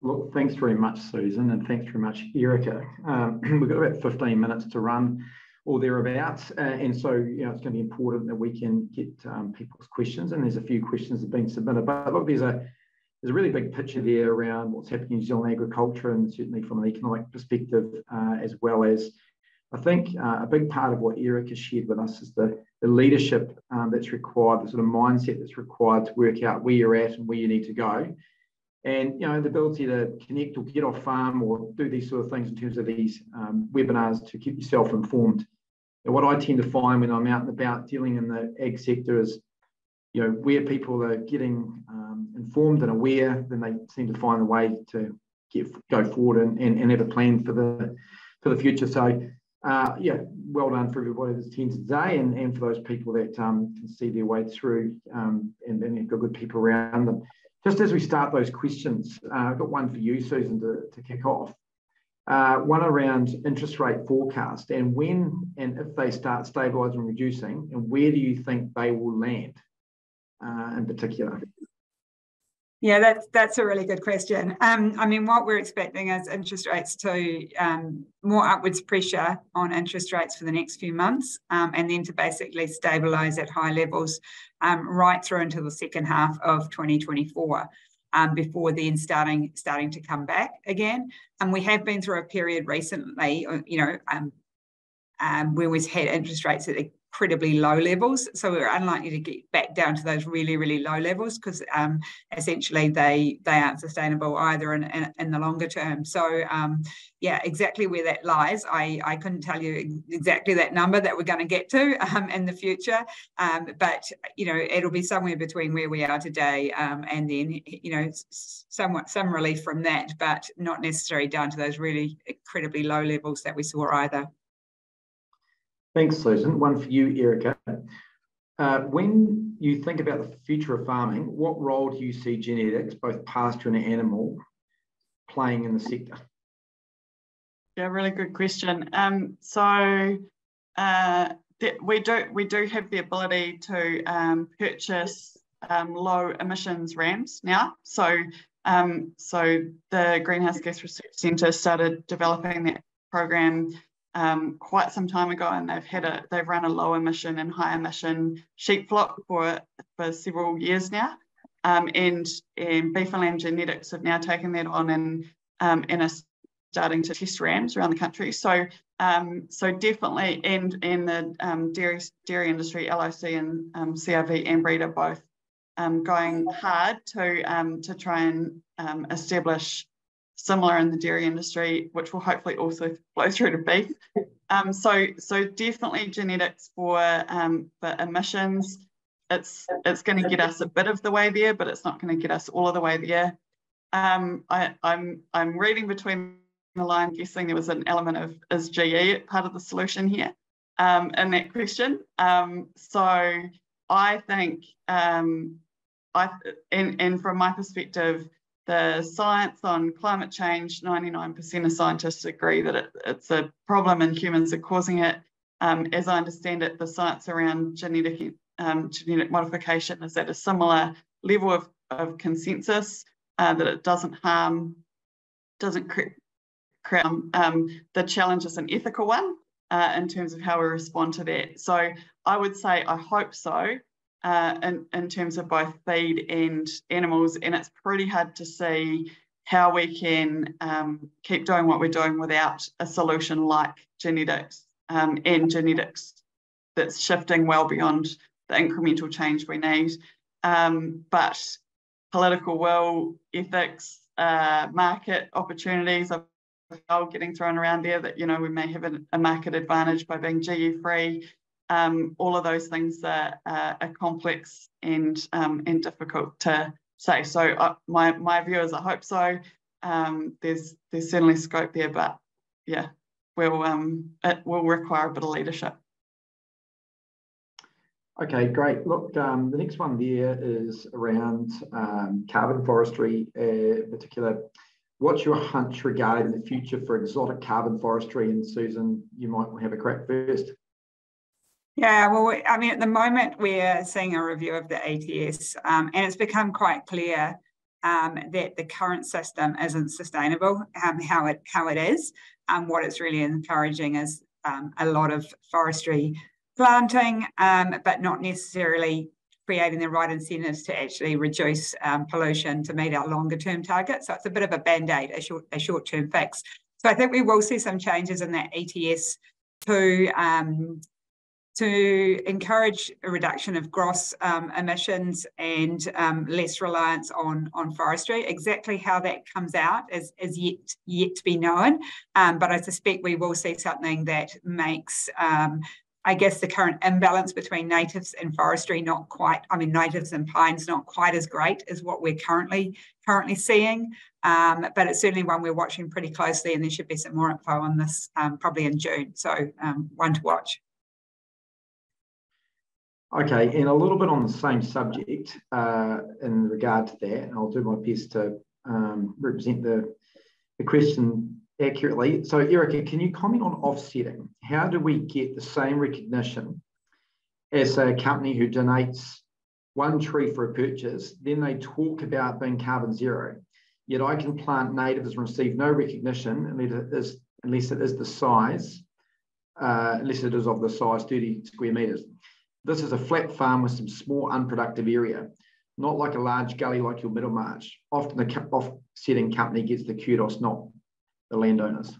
Speaker 1: Look, thanks very much, Susan, and thanks very much, Erica. Um, we've got about 15 minutes to run or thereabouts, uh, and so you know it's going to be important that we can get um, people's questions. And there's a few questions that have been submitted, but look, there's a there's a really big picture there around what's happening in New Zealand agriculture, and certainly from an economic perspective, uh, as well as I think uh, a big part of what Erica has shared with us is the, the leadership um, that's required, the sort of mindset that's required to work out where you're at and where you need to go. And you know, the ability to connect or get off farm or do these sort of things in terms of these um, webinars to keep yourself informed. And what I tend to find when I'm out and about dealing in the ag sector is, you know, where people are getting um, informed and aware, then they seem to find a way to get go forward and, and, and have a plan for the for the future. So uh, yeah, well done for everybody that's attended today and, and for those people that um, can see their way through um, and, and have got good people around them. Just as we start those questions, uh, I've got one for you, Susan, to, to kick off. Uh, one around interest rate forecast and when and if they start stabilising and reducing, and where do you think they will land uh, in particular?
Speaker 2: Yeah, that's that's a really good question. Um, I mean, what we're expecting is interest rates to um, more upwards pressure on interest rates for the next few months, um, and then to basically stabilise at high levels um, right through into the second half of 2024. Um, before then starting starting to come back again, and we have been through a period recently, uh, you know, um, um, where we've had interest rates at incredibly low levels. So we're unlikely to get back down to those really, really low levels because um, essentially they they aren't sustainable either in, in, in the longer term. So um, yeah, exactly where that lies, I, I couldn't tell you exactly that number that we're going to get to um, in the future. Um, but you know, it'll be somewhere between where we are today um, and then you know somewhat some relief from that, but not necessarily down to those really incredibly low levels that we saw either.
Speaker 1: Thanks, Susan. One for you, Erica. Uh, when you think about the future of farming, what role do you see genetics, both pasture and animal, playing in the sector?
Speaker 3: Yeah, really good question. Um, so uh, we do we do have the ability to um, purchase um, low emissions RAMs now. So um, so the Greenhouse Gas Research Centre started developing that program um, quite some time ago, and they've had a they've run a low emission and high emission sheep flock for for several years now. Um, and and beef and lamb genetics have now taken that on and um, and are starting to test rams around the country. So um, so definitely, and and the um, dairy dairy industry, LIC and um, CRV Ambreed are both um, going hard to to try and establish similar in the dairy industry, which will hopefully also flow through to beef. Um, so so definitely genetics for um, for emissions. It's it's going to get us a bit of the way there, but it's not going to get us all of the way there. Um, I, I'm I'm reading between the lines, guessing there was an element of is GE part of the solution here um, in that question. Um, so I think um, I, and, and from my perspective, the science on climate change, 99% of scientists agree that it, it's a problem and humans are causing it. Um, as I understand it, the science around genetic, um, genetic modification is at a similar level of, of consensus uh, that it doesn't harm, doesn't create, um, um, the challenge is an ethical one uh, in terms of how we respond to that. So I would say, I hope so, uh, in, in terms of both feed and animals. And it's pretty hard to see how we can um, keep doing what we're doing without a solution like genetics um, and genetics that's shifting well beyond the incremental change we need. Um, but political will, ethics, uh, market opportunities are getting thrown around there that, you know, we may have a, a market advantage by being GE free um, all of those things are, uh, are complex and um, and difficult to say. So uh, my my view is I hope so. Um, there's there's certainly scope there, but yeah, will um, it will require a bit of leadership.
Speaker 1: Okay, great. Look, um, the next one there is around um, carbon forestry, uh, in particular. What's your hunch regarding the future for exotic carbon forestry? And Susan, you might have a crack first.
Speaker 2: Yeah, well, I mean, at the moment, we're seeing a review of the ETS, um, and it's become quite clear um, that the current system isn't sustainable. Um, how it how it is, um, what it's really encouraging is um, a lot of forestry planting, um, but not necessarily creating the right incentives to actually reduce pollution to meet our longer term targets. So it's a bit of a band aid, a short a short term fix. So I think we will see some changes in that ETS to um, to encourage a reduction of gross um, emissions and um, less reliance on, on forestry. Exactly how that comes out is, is yet, yet to be known, um, but I suspect we will see something that makes um, I guess the current imbalance between natives and forestry not quite, I mean, natives and pines not quite as great as what we're currently currently seeing. Um, but it's certainly one we're watching pretty closely, and there should be some more info on this um, probably in June. So one to watch.
Speaker 1: Okay, and a little bit on the same subject uh, in regard to that, and I'll do my best to um, represent the, the question accurately. So, Erica, can you comment on offsetting? How do we get the same recognition as a company who donates one tree for a purchase, then they talk about being carbon zero, yet I can plant natives and receive no recognition unless it is, unless it is the size, uh, unless it is of the size 30 square meters. This is a flat farm with some small unproductive area, not like a large gully like your Middlemarch. Often the offsetting company gets the kudos, not the landowners.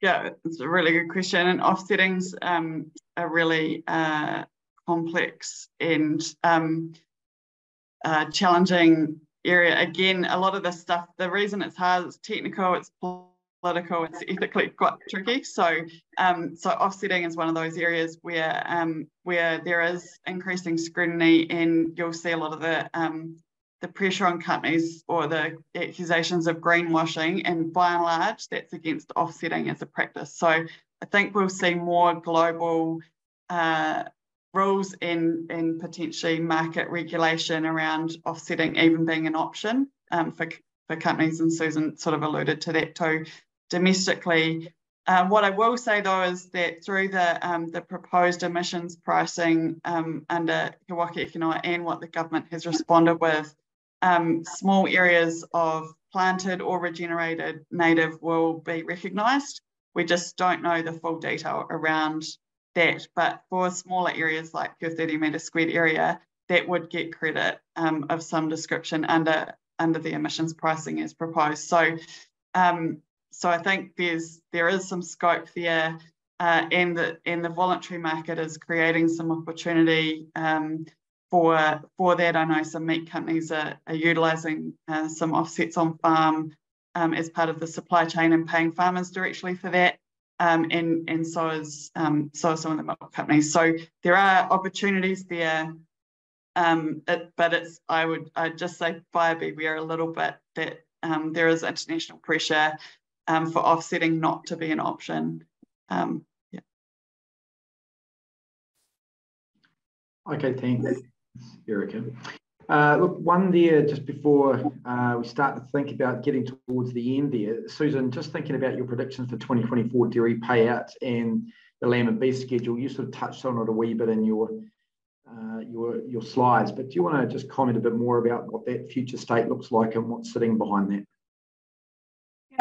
Speaker 3: Yeah, it's a really good question. And offsetting's um, a really uh, complex and um, uh, challenging area. Again, a lot of this stuff, the reason it's hard, it's technical, it's political, it's ethically quite tricky. So, um, so offsetting is one of those areas where um, where there is increasing scrutiny, and you'll see a lot of the um, the pressure on companies or the accusations of greenwashing, and by and large, that's against offsetting as a practice. So, I think we'll see more global. Uh, rules and, and potentially market regulation around offsetting even being an option um, for, for companies and Susan sort of alluded to that too domestically. Uh, what I will say though is that through the um, the proposed emissions pricing um, under He Waka and what the government has responded with, um, small areas of planted or regenerated native will be recognised. We just don't know the full detail around that. But for smaller areas like your 30 metre squared area, that would get credit um, of some description under under the emissions pricing as proposed. So, um, so I think there's there is some scope there, uh, and the and the voluntary market is creating some opportunity um, for for that. I know some meat companies are, are utilising uh, some offsets on farm um, as part of the supply chain and paying farmers directly for that. Um, and and so is um, so are some of the milk companies. So there are opportunities there um, it, but it's I would I'd just say Firebee we are a little bit that um, there is international pressure um, for offsetting not to be an option. Um, yeah.
Speaker 1: Okay, thanks, Erica. Uh, look, one there just before uh, we start to think about getting towards the end there. Susan, just thinking about your predictions for 2024 dairy payouts and the lamb and beef schedule, you sort of touched on it a wee bit in your uh, your your slides, but do you want to just comment a bit more about what that future state looks like and what's sitting behind that?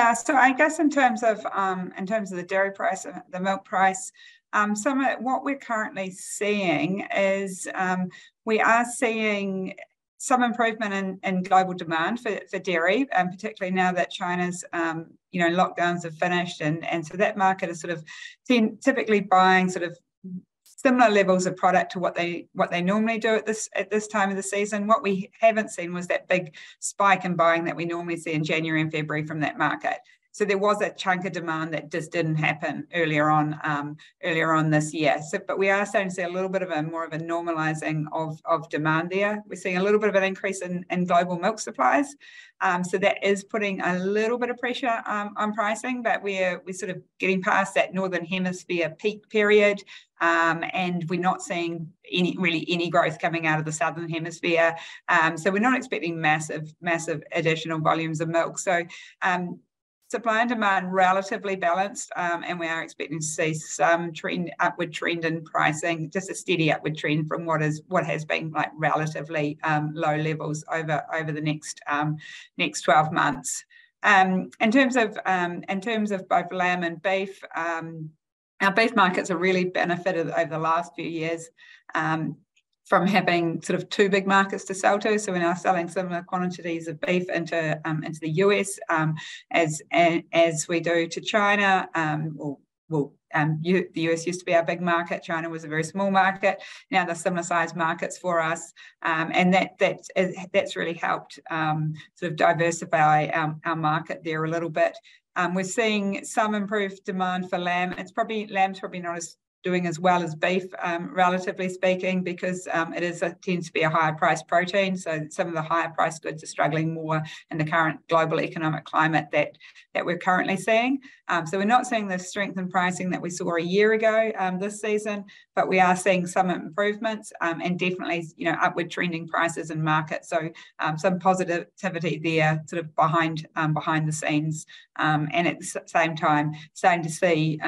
Speaker 2: Yeah, so I guess in terms of um, in terms of the dairy price, the milk price, um, some what we're currently seeing is um, we are seeing some improvement in, in global demand for, for dairy, and particularly now that China's um, you know lockdowns have finished, and and so that market is sort of typically buying sort of similar levels of product to what they what they normally do at this at this time of the season. What we haven't seen was that big spike in buying that we normally see in January and February from that market. So there was a chunk of demand that just didn't happen earlier on um, earlier on this year. So, but we are starting to see a little bit of a more of a normalizing of, of demand there. We're seeing a little bit of an increase in, in global milk supplies. Um, so that is putting a little bit of pressure um, on pricing, but we're we're sort of getting past that northern hemisphere peak period, um, and we're not seeing any really any growth coming out of the southern hemisphere. Um, so we're not expecting massive massive additional volumes of milk. So um, supply and demand relatively balanced, um, and we are expecting to see some trend upward trend in pricing, just a steady upward trend from what is what has been like relatively um, low levels over over the next um, next 12 months. Um, in terms of um, in terms of both lamb and beef, um, our beef markets have really benefited over the last few years. Um, from having sort of two big markets to sell to. So we're now selling similar quantities of beef into um, into the US um, as as we do to China. Um, or, well, um, the US used to be our big market. China was a very small market. Now they're similar sized markets for us, um, and that that's that's really helped um, sort of diversify our, our market there a little bit. Um, we're seeing some improved demand for lamb. It's probably lamb's probably not as doing as well as beef, um, relatively speaking, because um, it is a, tends to be a higher price protein. So some of the higher price goods are struggling more in the current global economic climate that that we're currently seeing. Um, so we're not seeing the strength in pricing that we saw a year ago um, this season, but we are seeing some improvements um, and definitely you know upward trending prices in market. So um, some positivity there, sort of behind behind the scenes, and at the same time starting to see.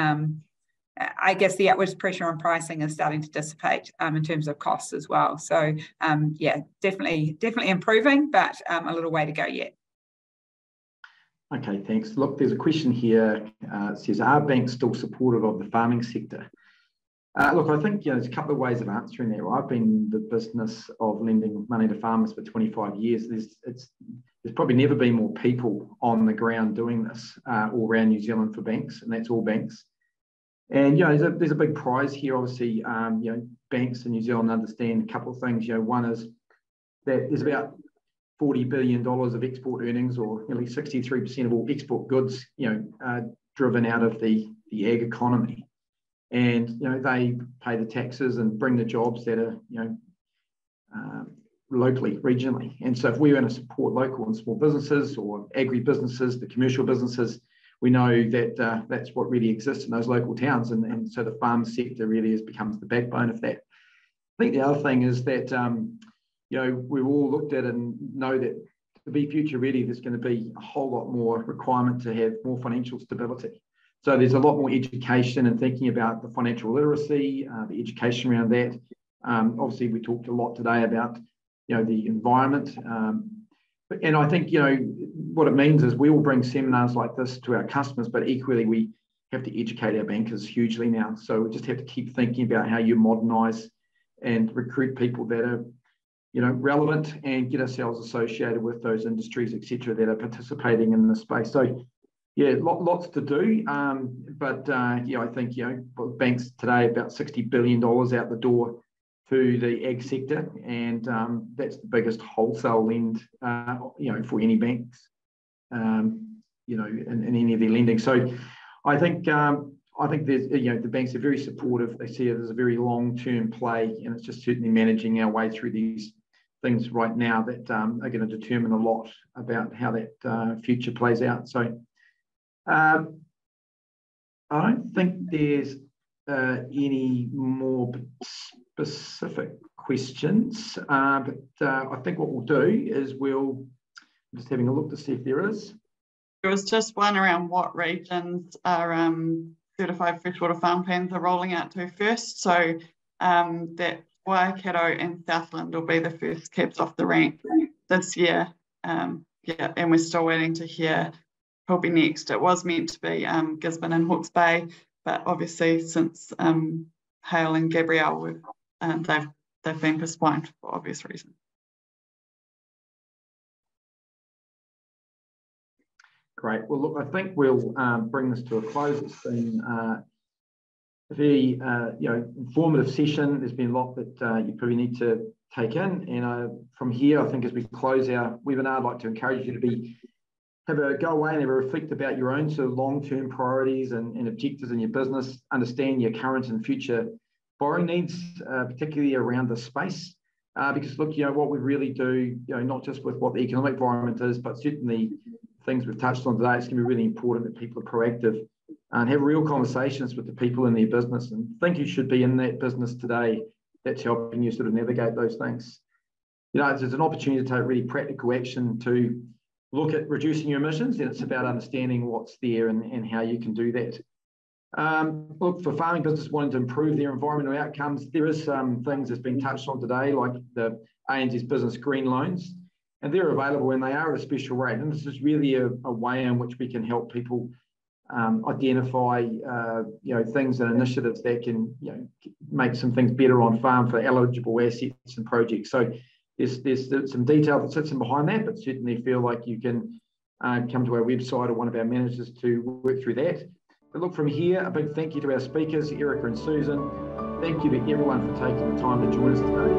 Speaker 2: I guess the upwards pressure on pricing is starting to dissipate um, in terms of costs as well. So um, yeah, definitely, definitely improving, but um, a little way to go yet.
Speaker 1: Okay, thanks. Look, there's a question here. Uh, says, are banks still supportive of the farming sector? Uh, look, I think you know, there's a couple of ways of answering that. Well, I've been the business of lending money to farmers for 25 years. There's, it's, there's probably never been more people on the ground doing this uh, all around New Zealand for banks, and that's all banks. And you know, there's a, there's a big prize here. Obviously, um, you know, banks in New Zealand understand a couple of things. You know, one is that there's about forty billion dollars of export earnings, or nearly sixty-three percent of all export goods, you know, uh, driven out of the the ag economy. And you know, they pay the taxes and bring the jobs that are you know um, locally, regionally. And so, if we want to support local and small businesses or agri businesses, the commercial businesses we know that uh, that's what really exists in those local towns. And, and so the farm sector really has becomes the backbone of that. I think the other thing is that, um, you know, we've all looked at and know that to be future ready, there's going to be a whole lot more requirement to have more financial stability. So there's a lot more education and thinking about the financial literacy, uh, the education around that. Um, obviously, we talked a lot today about you know the environment, um, and I think you know what it means is we will bring seminars like this to our customers, but equally we have to educate our bankers hugely now. So we just have to keep thinking about how you modernise and recruit people that are you know relevant and get ourselves associated with those industries, etc., that are participating in the space. So yeah, lots to do. Um, but uh, yeah, I think you know banks today about sixty billion dollars out the door to the egg sector, and um, that's the biggest wholesale lend uh, you know for any banks, um, you know, in, in, any of their lending. So I think um, I think there's you know the banks are very supportive. They see it as a very long term play, and it's just certainly managing our way through these things right now that um, are going to determine a lot about how that uh, future plays out. So. Um, I don't think there's uh, any more specific questions, uh, but uh, I think what we'll do is we'll just having a look to see if there is.
Speaker 3: There was just one around what regions are um, certified freshwater farm plans are rolling out to first. So um, that Waikato and Southland will be the first cabs off the rank this year. Um, yeah, and we're still waiting to hear who'll be next. It was meant to be um, Gisborne and Hawke's Bay, but obviously since um, Hale and Gabrielle, um, they've, they've been postponed for obvious reasons.
Speaker 1: Great. Well, look, I think we'll um, bring this to a close. It's been uh, a very, uh, you know, informative session. There's been a lot that uh, you probably need to take in. And uh, from here, I think as we close our webinar, I'd like to encourage you to be have a go away and have a reflect about your own sort of long-term priorities and, and objectives in your business, understand your current and future borrowing needs, uh, particularly around the space. Uh, because look, you know, what we really do, you know, not just with what the economic environment is, but certainly things we've touched on today, it's going to be really important that people are proactive and have real conversations with the people in their business and think you should be in that business today. That's helping you sort of navigate those things. You know, there's an opportunity to take really practical action to look at reducing your emissions, and it's about understanding what's there and, and how you can do that. Um, look, for farming business wanting to improve their environmental outcomes, there is some things that's been touched on today, like the ANZ's business green loans, and they're available and they are at a special rate. And this is really a, a way in which we can help people um, identify, uh, you know, things and initiatives that can, you know, make some things better on farm for eligible assets and projects. So there's, there's some detail that sits in behind that, but certainly feel like you can uh, come to our website or one of our managers to work through that. But look from here, a big thank you to our speakers, Erica and Susan. Thank you to everyone for taking the time to join us today.